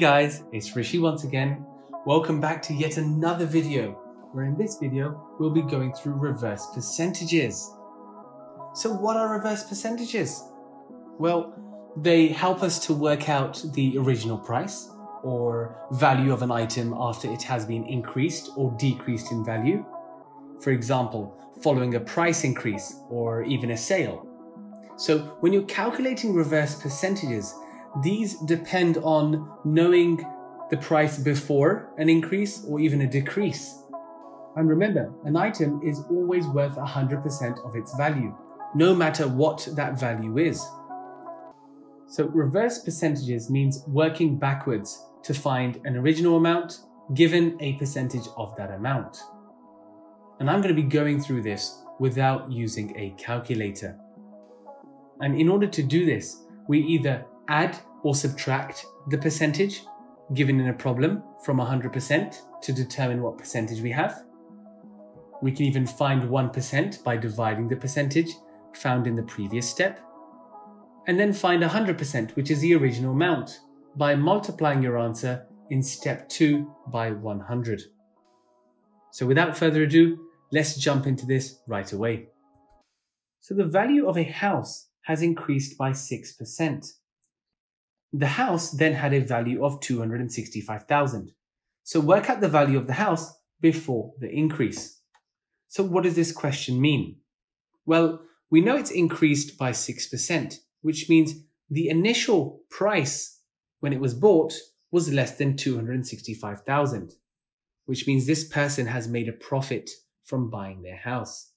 guys, it's Rishi once again. Welcome back to yet another video, where in this video, we'll be going through reverse percentages. So what are reverse percentages? Well, they help us to work out the original price or value of an item after it has been increased or decreased in value. For example, following a price increase or even a sale. So when you're calculating reverse percentages, these depend on knowing the price before an increase or even a decrease. And remember, an item is always worth 100% of its value, no matter what that value is. So reverse percentages means working backwards to find an original amount given a percentage of that amount. And I'm going to be going through this without using a calculator. And in order to do this, we either add or subtract the percentage given in a problem from 100% to determine what percentage we have. We can even find 1% by dividing the percentage found in the previous step. And then find 100%, which is the original amount, by multiplying your answer in step 2 by 100. So without further ado, let's jump into this right away. So the value of a house has increased by 6%. The house then had a value of 265,000. So work out the value of the house before the increase. So what does this question mean? Well, we know it's increased by 6%, which means the initial price when it was bought was less than 265,000, which means this person has made a profit from buying their house.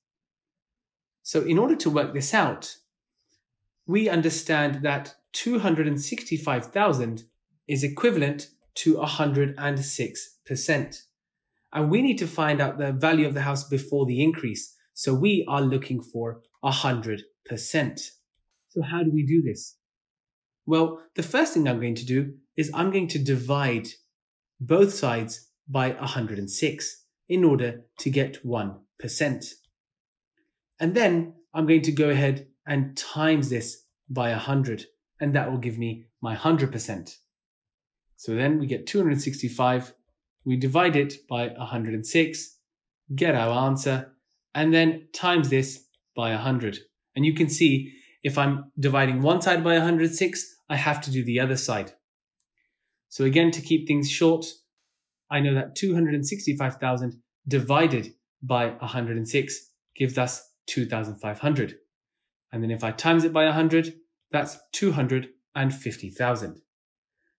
So in order to work this out, we understand that 265,000 is equivalent to 106%. And we need to find out the value of the house before the increase. So we are looking for 100%. So how do we do this? Well, the first thing I'm going to do is I'm going to divide both sides by 106 in order to get 1%. And then I'm going to go ahead and times this by 100 and that will give me my 100%. So then we get 265, we divide it by 106, get our answer, and then times this by 100. And you can see if I'm dividing one side by 106, I have to do the other side. So again, to keep things short, I know that 265,000 divided by 106 gives us 2,500. And then if I times it by 100, that's 250,000.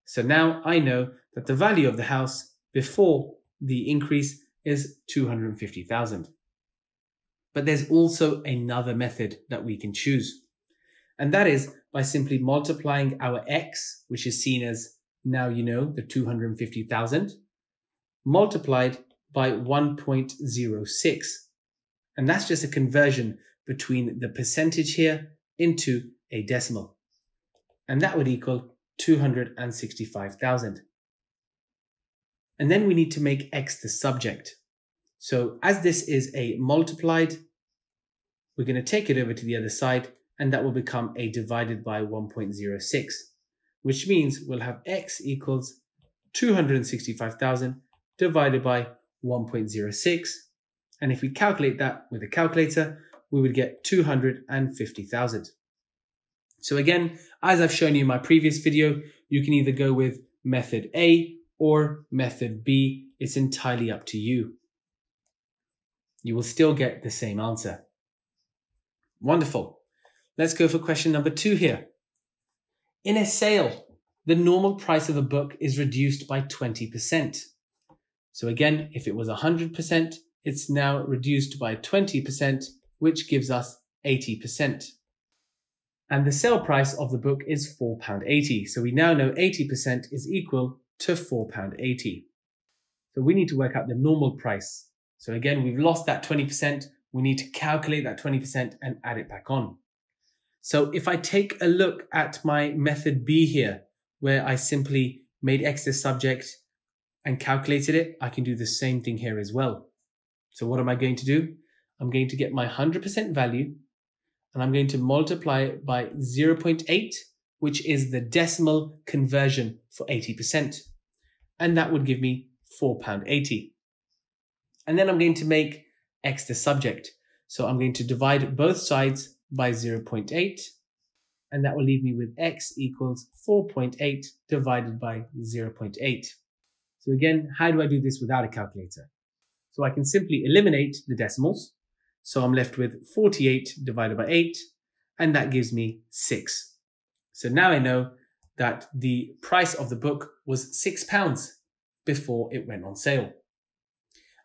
So now I know that the value of the house before the increase is 250,000. But there's also another method that we can choose. And that is by simply multiplying our x, which is seen as now you know the 250,000, multiplied by 1.06. And that's just a conversion between the percentage here into a decimal. And that would equal 265,000. And then we need to make x the subject. So as this is a multiplied, we're going to take it over to the other side and that will become a divided by 1.06, which means we'll have x equals 265,000 divided by 1.06. And if we calculate that with a calculator, we would get 250,000. So again, as I've shown you in my previous video, you can either go with method A or method B. It's entirely up to you. You will still get the same answer. Wonderful. Let's go for question number two here. In a sale, the normal price of a book is reduced by 20%. So again, if it was 100%, it's now reduced by 20%, which gives us 80% and the sale price of the book is £4.80. So we now know 80% is equal to £4.80. So we need to work out the normal price. So again, we've lost that 20%. We need to calculate that 20% and add it back on. So if I take a look at my method B here, where I simply made X the subject and calculated it, I can do the same thing here as well. So what am I going to do? I'm going to get my 100% value and I'm going to multiply it by 0.8, which is the decimal conversion for 80%. and that would give me £4.80. And then I'm going to make x the subject. So I'm going to divide both sides by 0.8, and that will leave me with x equals 4.8 divided by 0.8. So again, how do I do this without a calculator? So I can simply eliminate the decimals. So I'm left with 48 divided by 8, and that gives me 6. So now I know that the price of the book was £6 before it went on sale.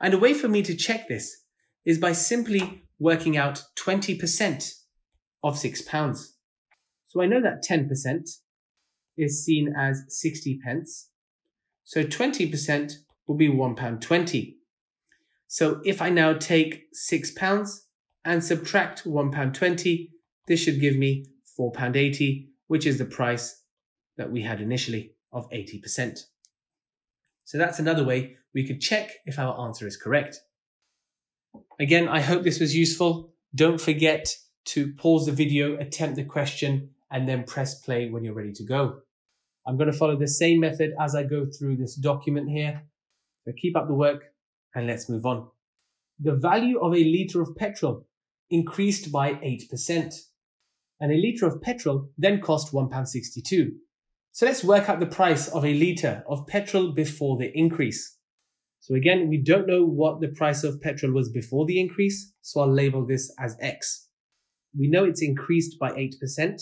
And a way for me to check this is by simply working out 20% of £6. So I know that 10% is seen as 60 pence. So 20% will be £1.20. So if I now take £6 and subtract £1.20, this should give me £4.80, which is the price that we had initially of 80%. So that's another way we could check if our answer is correct. Again, I hope this was useful. Don't forget to pause the video, attempt the question, and then press play when you're ready to go. I'm going to follow the same method as I go through this document here. So keep up the work and let's move on. The value of a litre of petrol increased by 8%. And a litre of petrol then cost £1.62. So let's work out the price of a litre of petrol before the increase. So again, we don't know what the price of petrol was before the increase, so I'll label this as X. We know it's increased by 8%,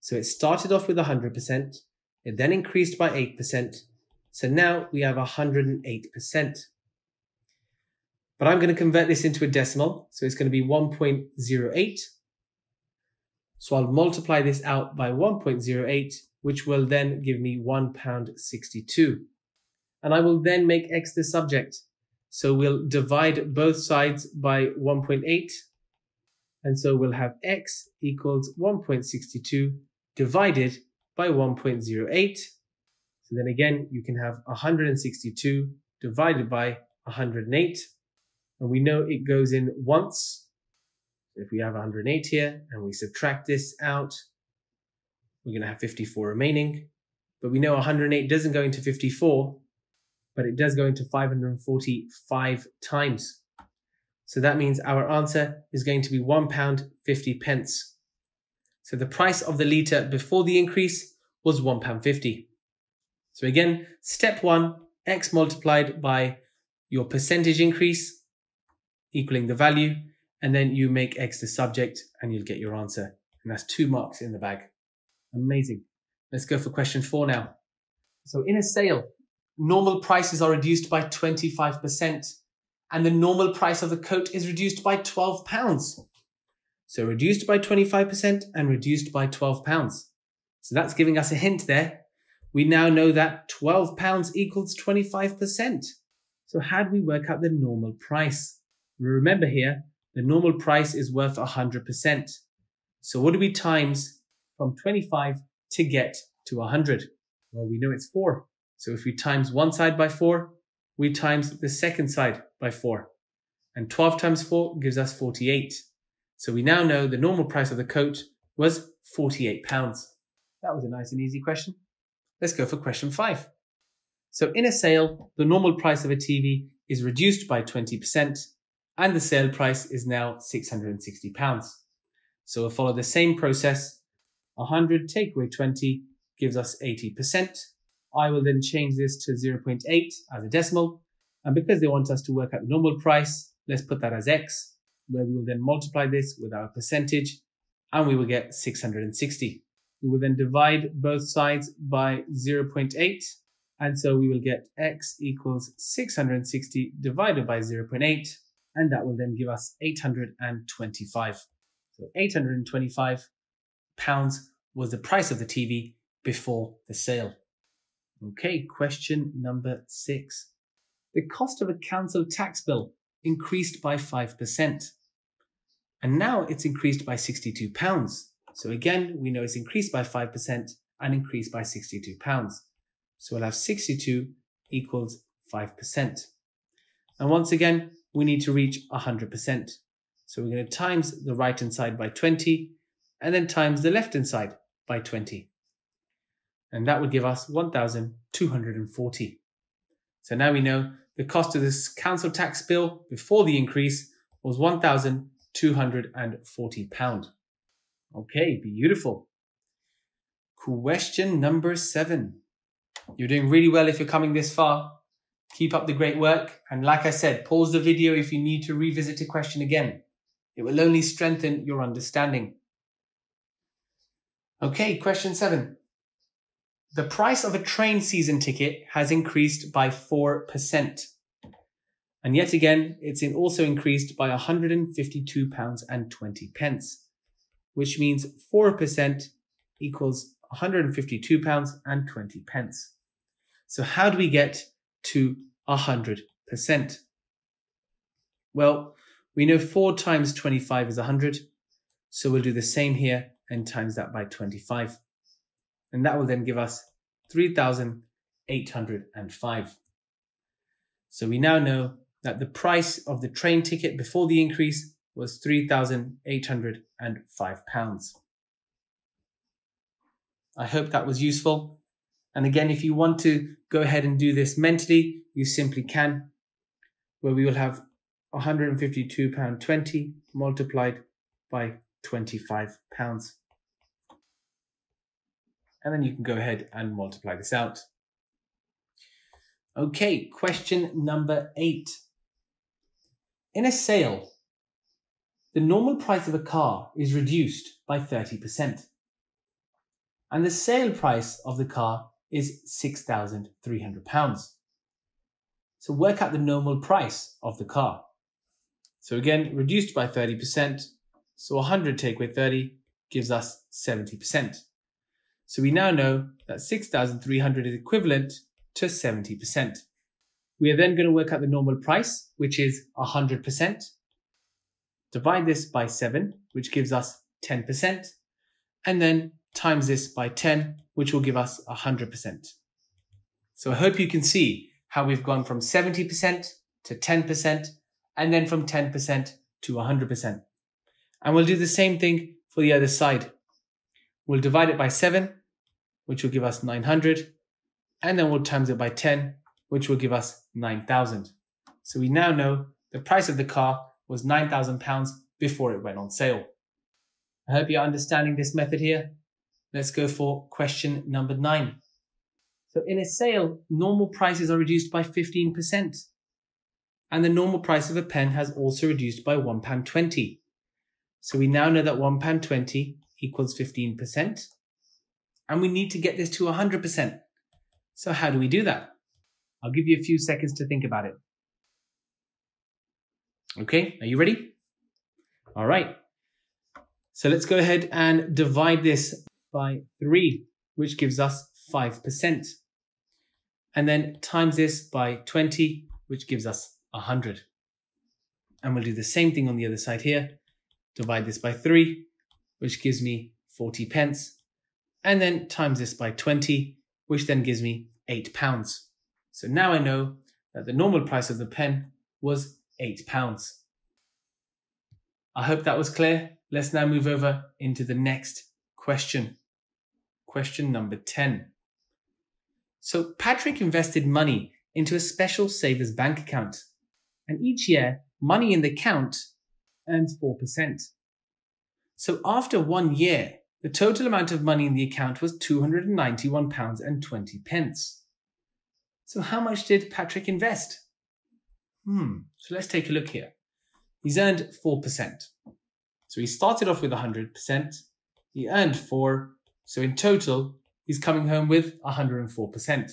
so it started off with 100%, it then increased by 8%, so now we have 108%. But I'm going to convert this into a decimal, so it's going to be 1.08. So I'll multiply this out by 1.08 which will then give me £1.62. And I will then make x the subject. So we'll divide both sides by 1.8. And so we'll have x equals 1.62 divided by 1.08. So then again, you can have 162 divided by 108. And we know it goes in once. If we have 108 here and we subtract this out, we're going to have 54 remaining. But we know 108 doesn't go into 54, but it does go into 545 times. So that means our answer is going to be £1 50 pence. So the price of the litre before the increase was £1 50. So again, step one, x multiplied by your percentage increase equaling the value, and then you make x the subject and you'll get your answer. And that's two marks in the bag. Amazing. Let's go for question four now. So in a sale, normal prices are reduced by 25% and the normal price of the coat is reduced by 12 pounds. So reduced by 25% and reduced by 12 pounds. So that's giving us a hint there. We now know that 12 pounds equals 25%. So how do we work out the normal price? Remember here, the normal price is worth 100%. So what do we times from 25 to get to 100? Well, we know it's 4. So if we times one side by 4, we times the second side by 4. And 12 times 4 gives us 48. So we now know the normal price of the coat was 48 pounds. That was a nice and easy question. Let's go for question 5. So in a sale, the normal price of a TV is reduced by 20% and the sale price is now 660 pounds. So we'll follow the same process 100 take away 20 gives us 80%. I will then change this to 0.8 as a decimal. And because they want us to work out the normal price, let's put that as X, where we will then multiply this with our percentage and we will get 660. We will then divide both sides by 0.8. And so we will get X equals 660 divided by 0.8. And that will then give us 825. So 825 pounds was the price of the TV before the sale. Okay, question number six. The cost of a council tax bill increased by 5%. And now it's increased by 62 pounds. So again, we know it's increased by 5% and increased by 62 pounds. So we'll have 62 equals 5%. And once again, we need to reach 100%. So we're going to times the right hand side by 20 and then times the left hand side by 20. And that would give us 1,240. So now we know the cost of this council tax bill before the increase was £1,240. Okay, beautiful. Question number seven. You're doing really well if you're coming this far. Keep up the great work. And like I said, pause the video if you need to revisit a question again. It will only strengthen your understanding. Okay, question seven. The price of a train season ticket has increased by 4%. And yet again, it's also increased by £152.20, pence, which means 4% equals £152.20. pence. So how do we get to 100%? Well, we know 4 times 25 is 100, so we'll do the same here and times that by 25. And that will then give us 3,805. So we now know that the price of the train ticket before the increase was £3,805. I hope that was useful. And again, if you want to go ahead and do this mentally, you simply can, where we will have £152.20 multiplied by 25 pounds. And then you can go ahead and multiply this out. Okay, question number eight. In a sale, the normal price of a car is reduced by 30%. And the sale price of the car is £6,300. So work out the normal price of the car. So again, reduced by 30%. So 100 take away 30 gives us 70%. So we now know that 6,300 is equivalent to 70%. We are then going to work out the normal price, which is 100%. Divide this by 7, which gives us 10%. And then times this by 10, which will give us 100%. So I hope you can see how we've gone from 70% to 10%, and then from 10% to 100%. And we'll do the same thing for the other side. We'll divide it by 7, which will give us 900, and then we'll times it by 10, which will give us 9,000. So we now know the price of the car was 9,000 pounds before it went on sale. I hope you're understanding this method here. Let's go for question number nine. So in a sale, normal prices are reduced by 15%. And the normal price of a pen has also reduced by £1.20. So we now know that £1.20 equals 15%. And we need to get this to 100%. So how do we do that? I'll give you a few seconds to think about it. Okay, are you ready? All right. So let's go ahead and divide this by 3, which gives us 5%. And then times this by 20, which gives us 100. And we'll do the same thing on the other side here. Divide this by 3, which gives me 40 pence. And then times this by 20, which then gives me 8 pounds. So now I know that the normal price of the pen was 8 pounds. I hope that was clear. Let's now move over into the next question. Question number 10. So Patrick invested money into a special savers bank account. And each year, money in the account earns 4%. So after one year, the total amount of money in the account was £291.20. pence. So how much did Patrick invest? Hmm, so let's take a look here. He's earned 4%. So he started off with 100%, he earned 4, so in total, he's coming home with 104%.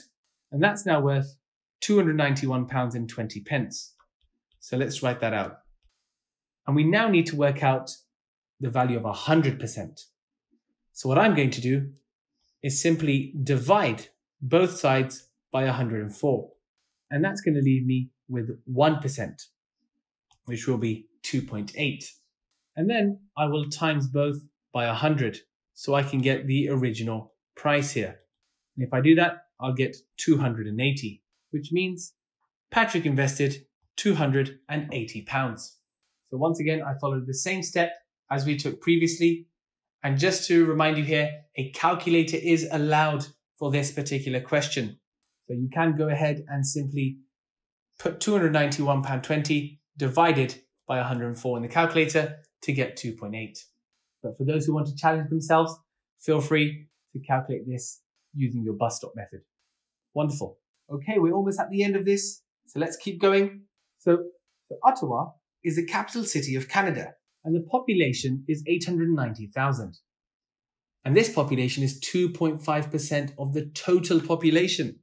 And that's now worth £291 and 20 pence. So let's write that out. And we now need to work out the value of 100%. So what I'm going to do is simply divide both sides by 104. And that's going to leave me with 1%, which will be 2.8. And then I will times both by 100 so I can get the original price here. And if I do that, I'll get 280, which means Patrick invested 280 pounds. So once again, I followed the same step as we took previously. And just to remind you here, a calculator is allowed for this particular question. So you can go ahead and simply put £291.20 divided by 104 in the calculator to get 2.8. But for those who want to challenge themselves, feel free to calculate this using your bus stop method. Wonderful. Okay, we're almost at the end of this, so let's keep going. So, Ottawa is the capital city of Canada, and the population is 890,000. And this population is 2.5% of the total population,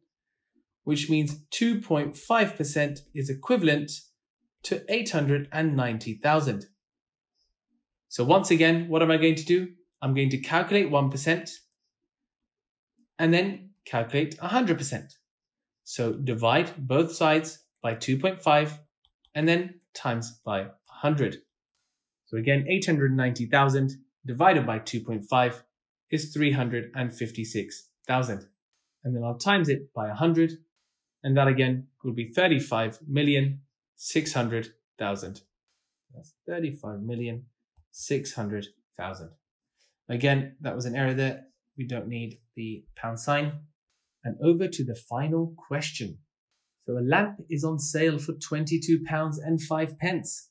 which means 2.5% is equivalent to 890,000. So once again, what am I going to do? I'm going to calculate 1% and then calculate 100%. So divide both sides by 2.5 and then times by 100. So again, 890,000 divided by 2.5 is 356,000. And then I'll times it by 100 and that again will be 35,600,000. That's 35 million 600,000. Again, that was an error there. We don't need the pound sign. And over to the final question. So a lamp is on sale for 22 pounds and 5 pence.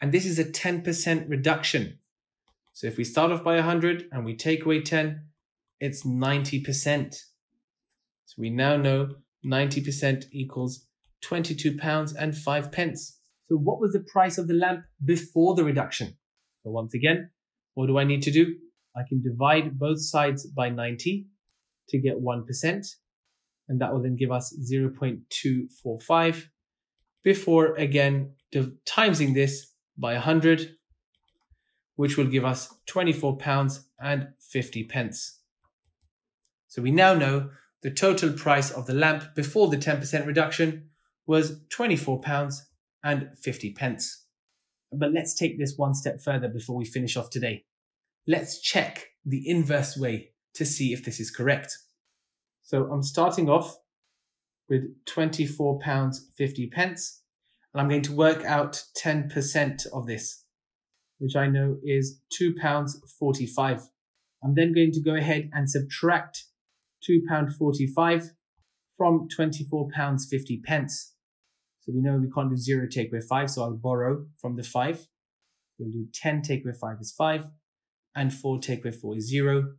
And this is a 10% reduction. So if we start off by 100 and we take away 10, it's 90%. So we now know 90% equals 22 pounds and 5 pence. So what was the price of the lamp before the reduction? So once again, what do I need to do? I can divide both sides by 90 to get 1%. And that will then give us 0.245 before again timesing this by 100, which will give us 24 pounds and 50 pence. So we now know the total price of the lamp before the 10% reduction was 24 pounds and 50 pence. But let's take this one step further before we finish off today. Let's check the inverse way to see if this is correct. So I'm starting off with 24 pounds 50 pence, and I'm going to work out 10% of this, which I know is two pounds 45. I'm then going to go ahead and subtract two pound 45 from 24 pounds 50 pence. So we know we can't do 0 take away 5, so I'll borrow from the 5. We'll do 10 take away 5 is 5, and 4 take away 4 is 0,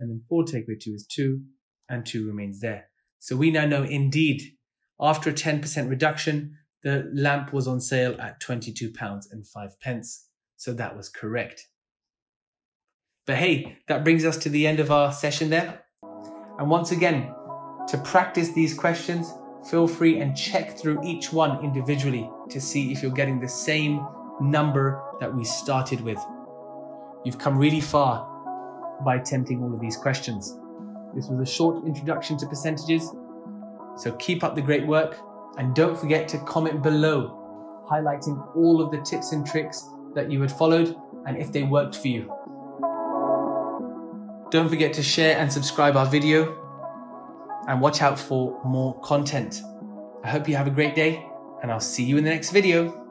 and then 4 take away 2 is 2, and 2 remains there. So we now know indeed, after a 10% reduction, the lamp was on sale at £22 and 5 pence. So that was correct. But hey, that brings us to the end of our session there. And once again, to practice these questions, feel free and check through each one individually to see if you're getting the same number that we started with. You've come really far by attempting all of these questions. This was a short introduction to percentages, so keep up the great work and don't forget to comment below highlighting all of the tips and tricks that you had followed and if they worked for you. Don't forget to share and subscribe our video and watch out for more content. I hope you have a great day and I'll see you in the next video.